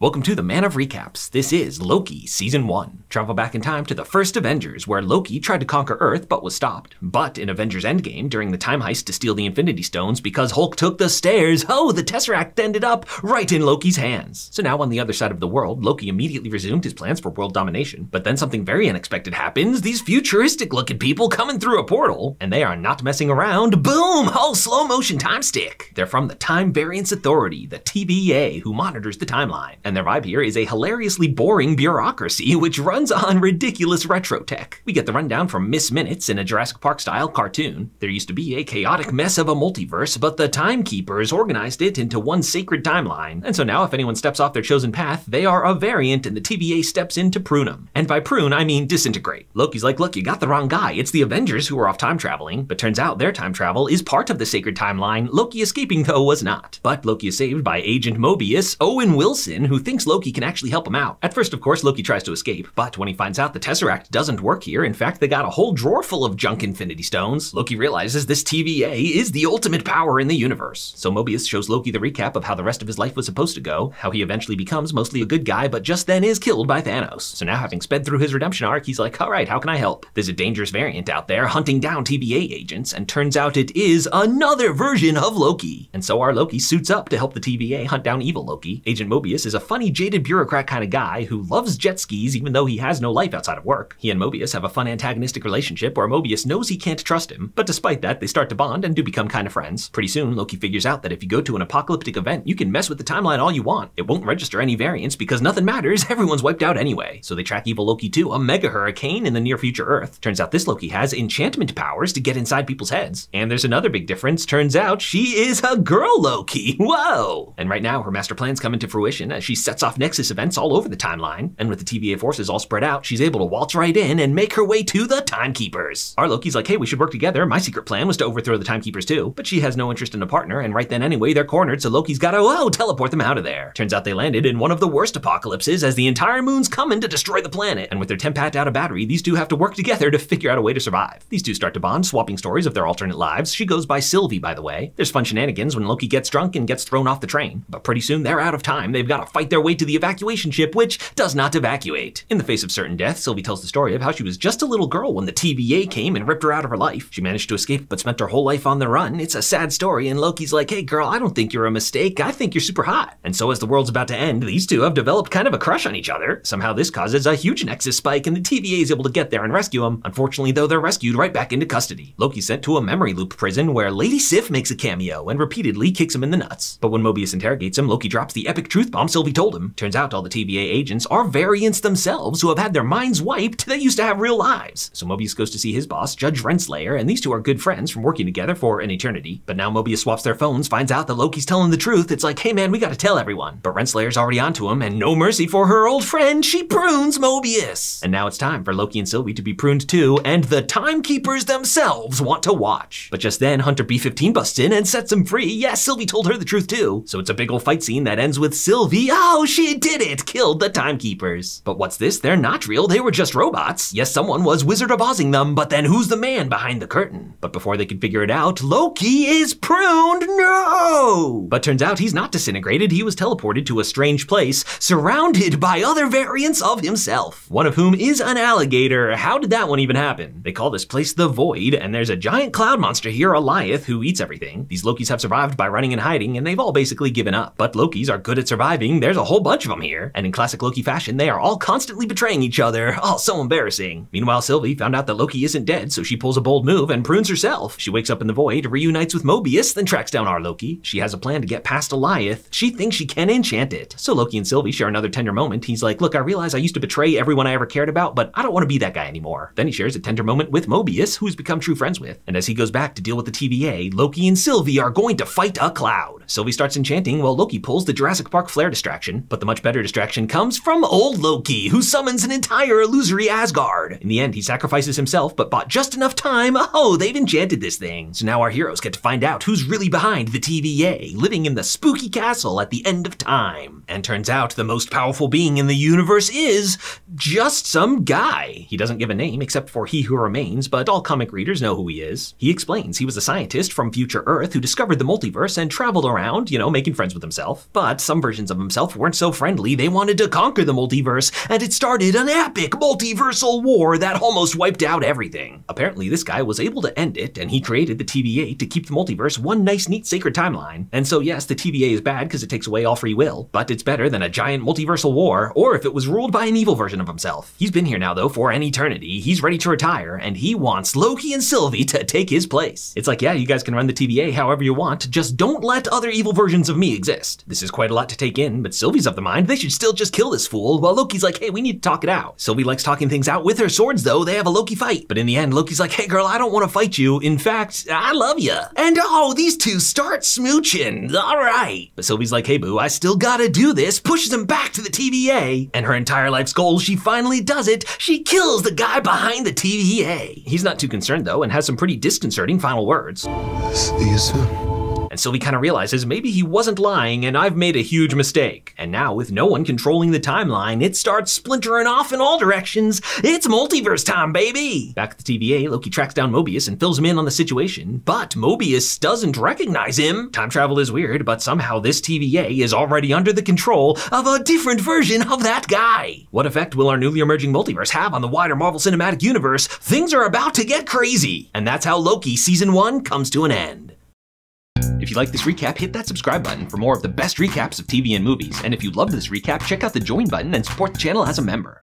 Welcome to the Man of Recaps. This is Loki Season 1. Travel back in time to the first Avengers, where Loki tried to conquer Earth but was stopped. But in Avengers Endgame, during the time heist to steal the Infinity Stones because Hulk took the stairs, oh, the Tesseract ended up right in Loki's hands. So now on the other side of the world, Loki immediately resumed his plans for world domination. But then something very unexpected happens. These futuristic looking people coming through a portal, and they are not messing around. Boom! Oh, slow motion time stick. They're from the Time Variance Authority, the TVA, who monitors the timeline and their vibe here is a hilariously boring bureaucracy which runs on ridiculous retro tech. We get the rundown from Miss Minutes in a Jurassic Park style cartoon. There used to be a chaotic mess of a multiverse, but the Timekeepers organized it into one sacred timeline. And so now if anyone steps off their chosen path, they are a variant and the TVA steps in to prune them. And by prune, I mean disintegrate. Loki's like, look, you got the wrong guy. It's the Avengers who are off time traveling, but turns out their time travel is part of the sacred timeline. Loki escaping though was not. But Loki is saved by Agent Mobius, Owen Wilson, who thinks Loki can actually help him out. At first, of course, Loki tries to escape, but when he finds out the Tesseract doesn't work here, in fact, they got a whole drawer full of junk Infinity Stones, Loki realizes this TVA is the ultimate power in the universe. So Mobius shows Loki the recap of how the rest of his life was supposed to go, how he eventually becomes mostly a good guy, but just then is killed by Thanos. So now having sped through his redemption arc, he's like, all right, how can I help? There's a dangerous variant out there hunting down TVA agents, and turns out it is another version of Loki. And so our Loki suits up to help the TVA hunt down evil Loki. Agent Mobius is a funny, jaded bureaucrat kind of guy who loves jet skis even though he has no life outside of work. He and Mobius have a fun antagonistic relationship where Mobius knows he can't trust him, but despite that, they start to bond and do become kind of friends. Pretty soon, Loki figures out that if you go to an apocalyptic event, you can mess with the timeline all you want. It won't register any variants because nothing matters, everyone's wiped out anyway. So they track evil Loki to a mega hurricane in the near future Earth. Turns out this Loki has enchantment powers to get inside people's heads. And there's another big difference. Turns out she is a girl Loki. Whoa! And right now, her master plans come into fruition as she sets off Nexus events all over the timeline. And with the TVA forces all spread out, she's able to waltz right in and make her way to the Timekeepers. Our Loki's like, hey, we should work together. My secret plan was to overthrow the Timekeepers too. But she has no interest in a partner, and right then anyway, they're cornered, so Loki's gotta, oh, teleport them out of there. Turns out they landed in one of the worst apocalypses as the entire moon's coming to destroy the planet. And with their TemPad out of battery, these two have to work together to figure out a way to survive. These two start to bond, swapping stories of their alternate lives. She goes by Sylvie, by the way. There's fun shenanigans when Loki gets drunk and gets thrown off the train. But pretty soon they're out of time. They've got to fight their way to the evacuation ship, which does not evacuate. In the face of certain death, Sylvie tells the story of how she was just a little girl when the TVA came and ripped her out of her life. She managed to escape but spent her whole life on the run. It's a sad story, and Loki's like, hey girl, I don't think you're a mistake. I think you're super hot. And so as the world's about to end, these two have developed kind of a crush on each other. Somehow this causes a huge nexus spike, and the TVA is able to get there and rescue them. Unfortunately, though, they're rescued right back into custody. Loki's sent to a memory loop prison where Lady Sif makes a cameo and repeatedly kicks him in the nuts. But when Mobius interrogates him, Loki drops the epic truth bomb Sylvie told him. Turns out all the TVA agents are variants themselves who have had their minds wiped that used to have real lives. So Mobius goes to see his boss, Judge Renslayer, and these two are good friends from working together for an eternity. But now Mobius swaps their phones, finds out that Loki's telling the truth. It's like, hey man, we gotta tell everyone. But Renslayer's already onto him, and no mercy for her old friend, she prunes Mobius. And now it's time for Loki and Sylvie to be pruned too, and the timekeepers themselves want to watch. But just then, Hunter B-15 busts in and sets him free. Yes, Sylvie told her the truth too. So it's a big old fight scene that ends with Sylvie, oh, she did it, killed the timekeepers. But what's this? They're not real, they were just robots. Yes, someone was Wizard of Ozing them, but then who's the man behind the curtain? But before they could figure it out, Loki is pruned, no! But turns out he's not disintegrated, he was teleported to a strange place, surrounded by other variants of himself. One of whom is an alligator. How did that one even happen? They call this place the Void, and there's a giant cloud monster here, Alioth, who eats everything. These Lokis have survived by running and hiding, and they've all basically given up. But Lokis are good at surviving, there's a whole bunch of them here. And in classic Loki fashion, they are all constantly betraying each other. Oh, so embarrassing. Meanwhile, Sylvie found out that Loki isn't dead, so she pulls a bold move and prunes herself. She wakes up in the Void, reunites with Mobius, then tracks down our Loki. She has a plan to get past Alioth. She thinks she can enchant it. So Loki and Sylvie share another tender moment. He's like, look, I realize I used to betray everyone I ever cared about, but I don't want to be that guy anymore. Then he shares a tender moment with Mobius, who's become true friends with. And as he goes back to deal with the TVA, Loki and Sylvie are going to fight a cloud. Sylvie starts enchanting while Loki pulls the Jurassic Park flare distraction, but the much better distraction comes from old Loki, who summons an entire illusory Asgard. In the end, he sacrifices himself, but bought just enough time. Oh, they've enchanted this thing. So now our heroes get to find out who's really behind the TVA, living in the spooky castle at the end of time. And turns out the most powerful being in the universe is just some guy. He doesn't give a name except for He Who Remains, but all comic readers know who he is. He explains he was a scientist from future Earth who discovered the multiverse and traveled around, you know, making friends with himself. But some versions of himself himself weren't so friendly, they wanted to conquer the multiverse, and it started an epic multiversal war that almost wiped out everything. Apparently, this guy was able to end it, and he created the TVA to keep the multiverse one nice, neat, sacred timeline. And so, yes, the TVA is bad because it takes away all free will, but it's better than a giant multiversal war, or if it was ruled by an evil version of himself. He's been here now, though, for an eternity. He's ready to retire, and he wants Loki and Sylvie to take his place. It's like, yeah, you guys can run the TVA however you want, just don't let other evil versions of me exist. This is quite a lot to take in, but Sylvie's of the mind they should still just kill this fool, while Loki's like, hey, we need to talk it out. Sylvie likes talking things out with her swords, though. They have a Loki fight. But in the end, Loki's like, hey, girl, I don't want to fight you. In fact, I love you. And oh, these two start smooching. All right. But Sylvie's like, hey, boo, I still gotta do this. Pushes him back to the TVA. And her entire life's goal, she finally does it. She kills the guy behind the TVA. He's not too concerned, though, and has some pretty disconcerting final words. See you soon and Sylvie kind of realizes maybe he wasn't lying and I've made a huge mistake. And now, with no one controlling the timeline, it starts splintering off in all directions. It's multiverse time, baby! Back at the TVA, Loki tracks down Mobius and fills him in on the situation, but Mobius doesn't recognize him. Time travel is weird, but somehow this TVA is already under the control of a different version of that guy. What effect will our newly emerging multiverse have on the wider Marvel Cinematic Universe? Things are about to get crazy! And that's how Loki Season 1 comes to an end. If you like this recap, hit that subscribe button for more of the best recaps of TV and movies. And if you loved this recap, check out the join button and support the channel as a member.